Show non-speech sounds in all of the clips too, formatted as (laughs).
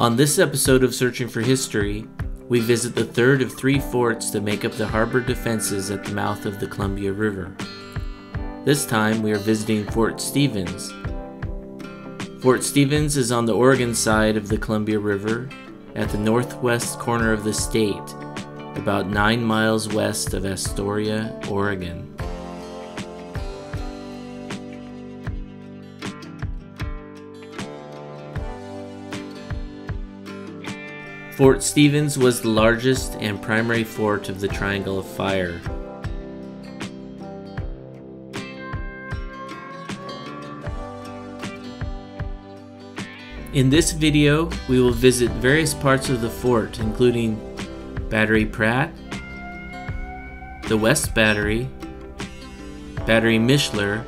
On this episode of Searching for History, we visit the third of three forts that make up the harbor defenses at the mouth of the Columbia River. This time we are visiting Fort Stevens. Fort Stevens is on the Oregon side of the Columbia River at the northwest corner of the state, about nine miles west of Astoria, Oregon. Fort Stevens was the largest and primary fort of the Triangle of Fire. In this video, we will visit various parts of the fort, including Battery Pratt, the West Battery, Battery Mishler,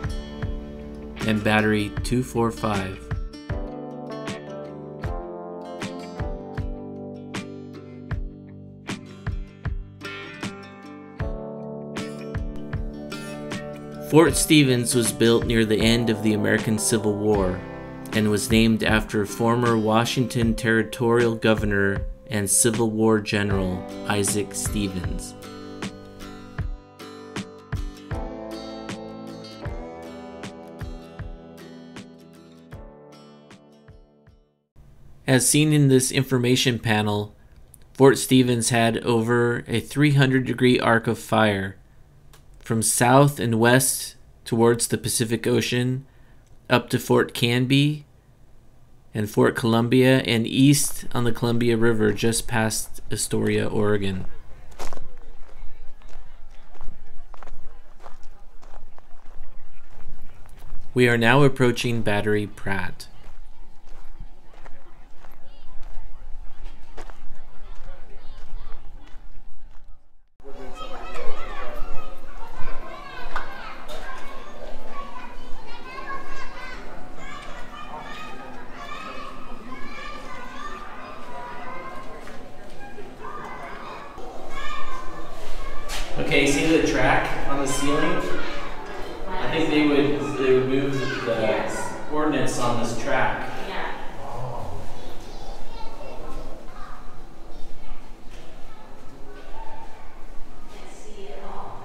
and Battery 245. Fort Stevens was built near the end of the American Civil War and was named after former Washington Territorial Governor and Civil War General Isaac Stevens. As seen in this information panel, Fort Stevens had over a 300 degree arc of fire from south and west towards the Pacific Ocean up to Fort Canby and Fort Columbia and east on the Columbia River just past Astoria, Oregon. We are now approaching Battery Pratt. Okay, see the track on the ceiling? I think they would they would move the Yes. coordinates on this track. Yeah. Can't see it all.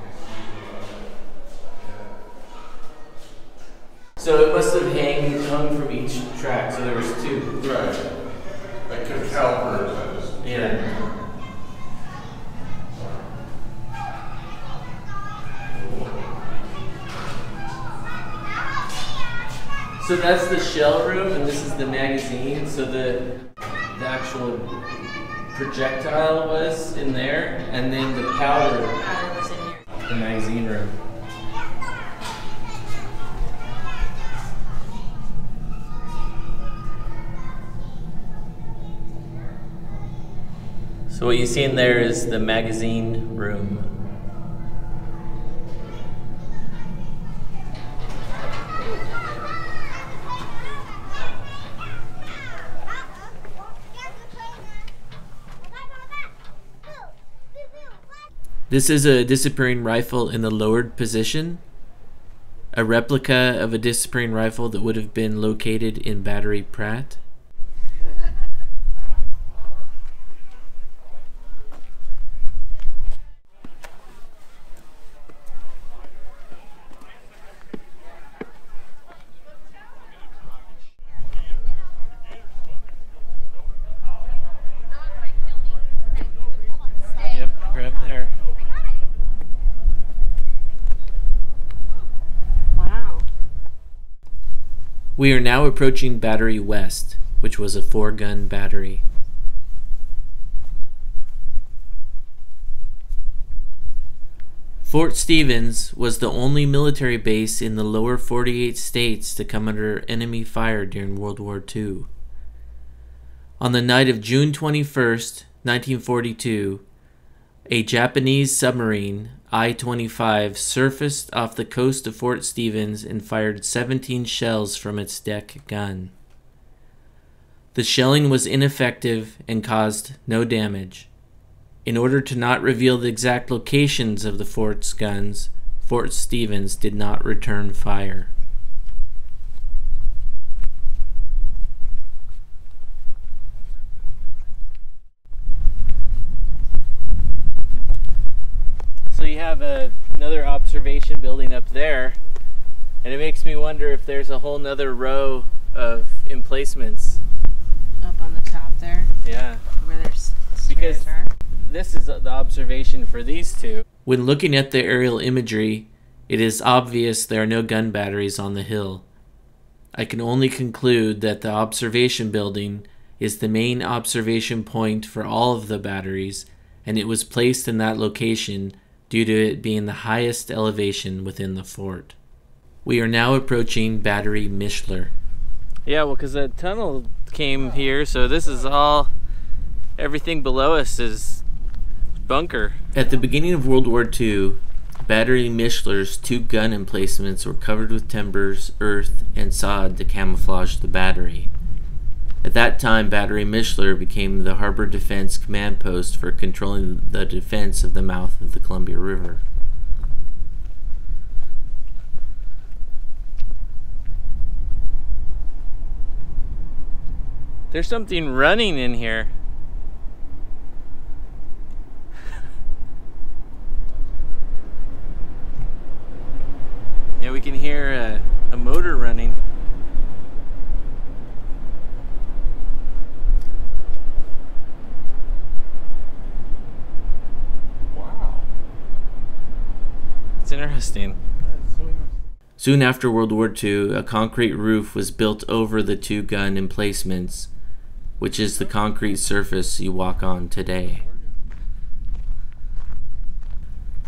So it must have hang, hung from each track, so there was two. Right. Like a calipers, I. Yeah. So that's the shell room, and this is the magazine. So the the actual projectile was in there, and then the powder, was in here. the magazine room. So what you see in there is the magazine room. This is a disappearing rifle in the lowered position, a replica of a disappearing rifle that would have been located in Battery Pratt. Yep, grab there. Wow. We are now approaching Battery West, which was a four gun battery. Fort Stevens was the only military base in the lower 48 states to come under enemy fire during World War II. On the night of June 21st, 1942, a Japanese submarine, I 25, surfaced off the coast of Fort Stevens and fired 17 shells from its deck gun. The shelling was ineffective and caused no damage. In order to not reveal the exact locations of the fort's guns, Fort Stevens did not return fire. Have a, another observation building up there, and it makes me wonder if there's a whole nother row of emplacements. Up on the top there, Yeah. where there's Because- are. This is the observation for these two. When looking at the aerial imagery, it is obvious there are no gun batteries on the hill. I can only conclude that the observation building is the main observation point for all of the batteries, and it was placed in that location due to it being the highest elevation within the fort. We are now approaching Battery Mishler. Yeah, well, because the tunnel came here, so this is all. Everything below us is bunker. At the beginning of World War II, Battery Mishler's two gun emplacements were covered with timbers, earth, and sod to camouflage the battery. At that time, Battery Mishler became the Harbor Defense Command Post for controlling the defense of the mouth of the Columbia River. There's something running in here. (laughs) Yeah, we can hear a, a motor running. Interesting. Soon after World War II, a concrete roof was built over the two gun emplacements, which is the concrete surface you walk on today.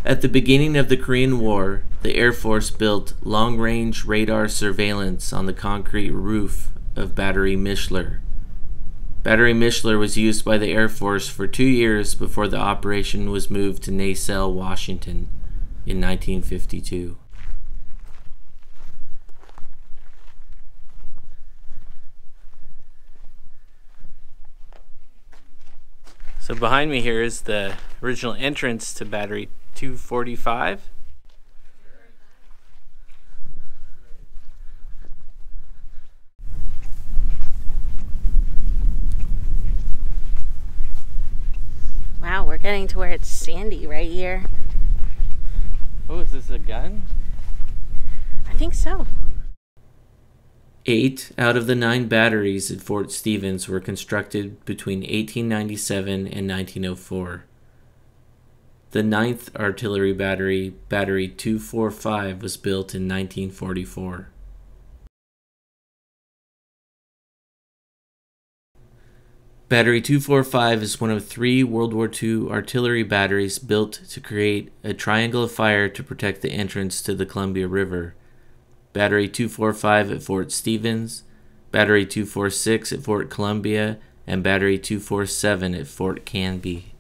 At the beginning of the Korean War, the Air Force built long range radar surveillance on the concrete roof of Battery Mishler. Battery Mishler was used by the Air Force for two years before the operation was moved to Naselle, Washington in 1952. So behind me here is the original entrance to battery 245. Wow, we're getting to where it's sandy right here. Oh, is this a gun? I think so. Eight out of the nine batteries at Fort Stevens were constructed between 1897 and 1904. The ninth artillery battery, Battery 245, was built in 1944. Battery 245 is one of three World War II artillery batteries built to create a triangle of fire to protect the entrance to the Columbia River. Battery 245 at Fort Stevens, Battery 246 at Fort Columbia, and Battery 247 at Fort Canby.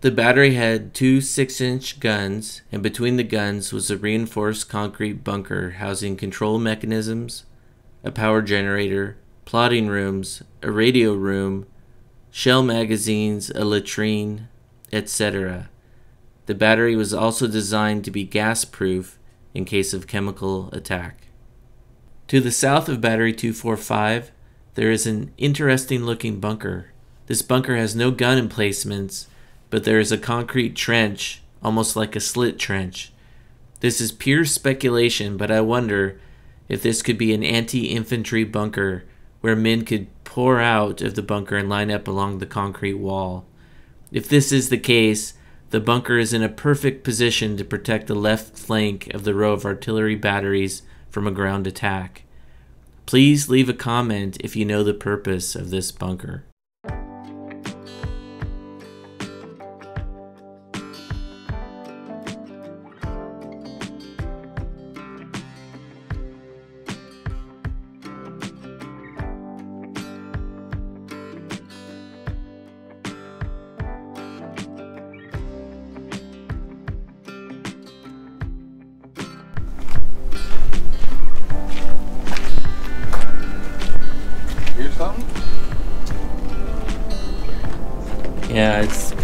The battery had two 6 inch guns, and between the guns was a reinforced concrete bunker housing control mechanisms, a power generator, plotting rooms, a radio room, shell magazines, a latrine, etc. The battery was also designed to be gas proof in case of chemical attack. To the south of Battery 245, there is an interesting looking bunker. This bunker has no gun emplacements, but there is a concrete trench, almost like a slit trench. This is pure speculation, but I wonder if this could be an anti infantry bunker where men could pour out of the bunker and line up along the concrete wall. If this is the case, the bunker is in a perfect position to protect the left flank of the row of artillery batteries from a ground attack. Please leave a comment if you know the purpose of this bunker.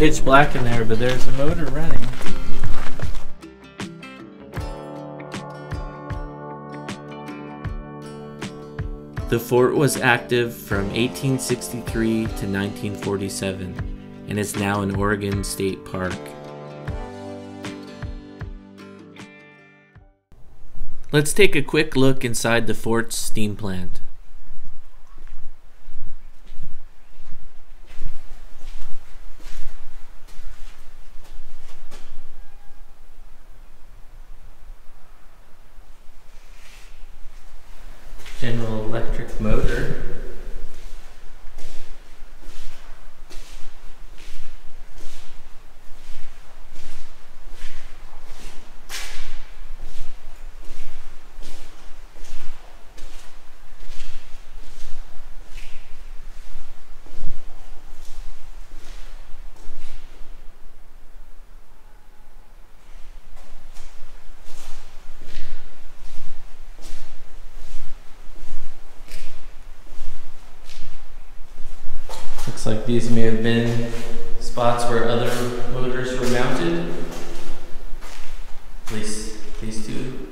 pitch black in there, but there's a motor running. The fort was active from 1863 to 1947 and is now an Oregon State Park. Let's take a quick look inside the fort's steam plant. General Electric motor. Looks like these may have been spots where other motors were mounted. At least these two.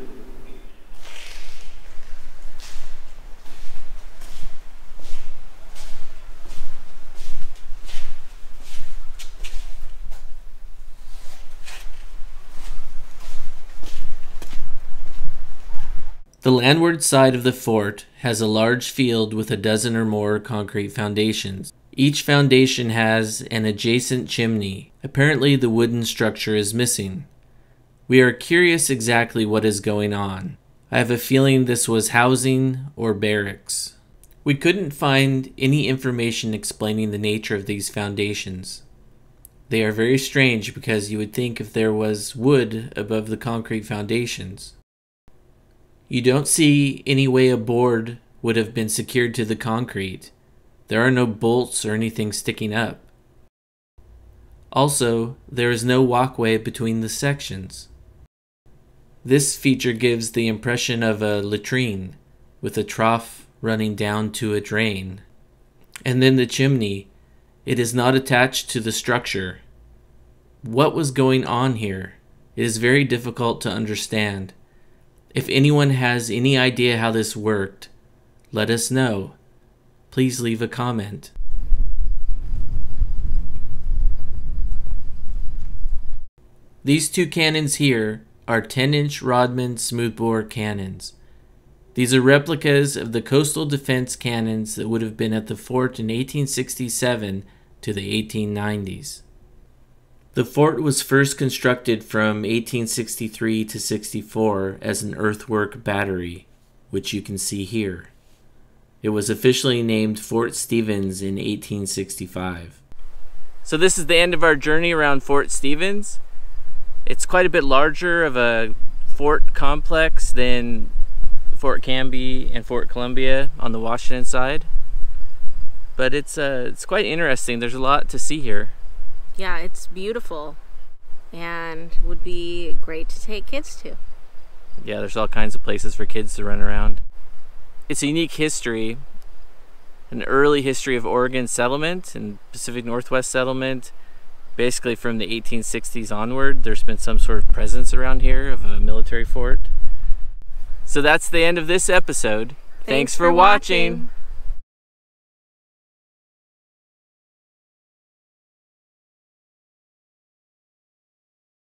The landward side of the fort has a large field with a dozen or more concrete foundations. Each foundation has an adjacent chimney. Apparently, the wooden structure is missing. We are curious exactly what is going on. I have a feeling this was housing or barracks. We couldn't find any information explaining the nature of these foundations. They are very strange because you would think if there was wood above the concrete foundations. You don't see any way a board would have been secured to the concrete. There are no bolts or anything sticking up. Also, there is no walkway between the sections. This feature gives the impression of a latrine with a trough running down to a drain. And then the chimney. It is not attached to the structure. What was going on here? It is very difficult to understand. If anyone has any idea how this worked, let us know. Please leave a comment. These two cannons here are 10 inch Rodman smoothbore cannons. These are replicas of the coastal defense cannons that would have been at the fort in 1867 to the 1890s. The fort was first constructed from 1863 to 64 as an earthwork battery, which you can see here. It was officially named Fort Stevens in 1865. So, this is the end of our journey around Fort Stevens. It's quite a bit larger of a fort complex than Fort Canby and Fort Columbia on the Washington side. But it's, uh, it's quite interesting. There's a lot to see here. Yeah, it's beautiful and would be great to take kids to. Yeah, there's all kinds of places for kids to run around. It's a unique history, an early history of Oregon settlement and Pacific Northwest settlement. Basically, from the 1860s onward, there's been some sort of presence around here of a military fort. So that's the end of this episode. Thanks, Thanks for, for watching. watching.